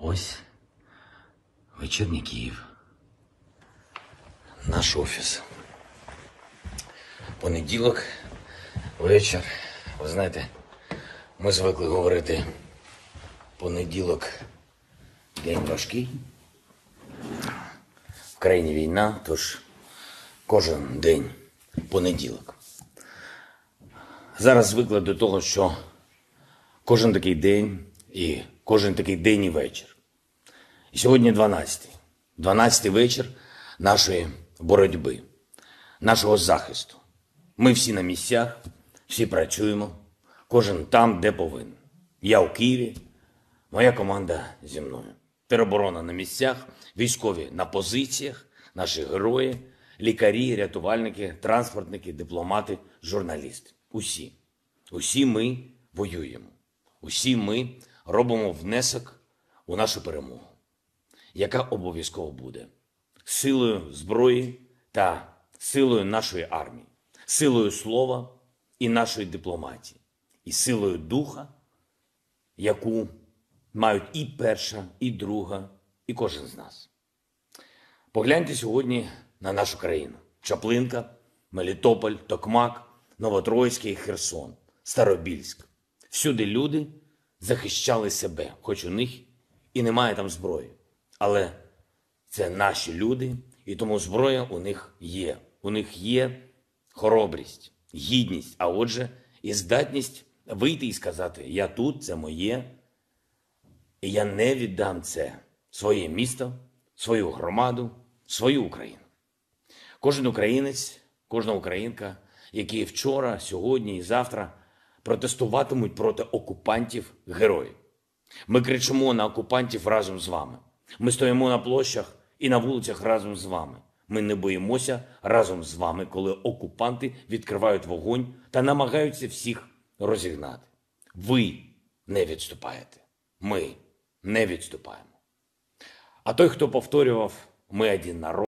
Ось вечірній Київ. Наш офіс. Понеділок, вечір. Ви знаєте, ми звикли говорити понеділок день важкий. В країні війна, тож кожен день понеділок. Зараз звикли до того, що кожен такий день і кожен такий день і вечір. І сьогодні 12-й. 12-й вечір нашої боротьби, нашого захисту. Ми всі на місцях, всі працюємо, кожен там, де повинен. Я у Києві, моя команда зі мною. Тероборона на місцях, військові на позиціях, наші герої, лікарі, рятувальники, транспортники, дипломати, журналісти. Усі. Усі ми воюємо. Усі ми робимо внесок у нашу перемогу, яка обов'язково буде силою зброї та силою нашої армії, силою слова і нашої дипломатії, і силою духа, яку мають і перша, і друга, і кожен з нас. Погляньте сьогодні на нашу країну: Чаплинка, Мелітополь, Токмак, Новотроїцький, Херсон, Старобільськ. Всюди люди захищали себе, хоч у них і немає там зброї. Але це наші люди, і тому зброя у них є. У них є хоробрість, гідність, а отже, і здатність вийти і сказати: Я тут, це моє, і я не віддам це своє місто, свою громаду, свою Україну. Кожен українець, кожна українка, які вчора, сьогодні і завтра протестуватимуть проти окупантів героїв. Ми кричимо на окупантів разом з вами. Ми стоїмо на площах і на вулицях разом з вами. Ми не боїмося разом з вами, коли окупанти відкривають вогонь та намагаються всіх розігнати. Ви не відступаєте. Ми не відступаємо. А той, хто повторював, ми один народ.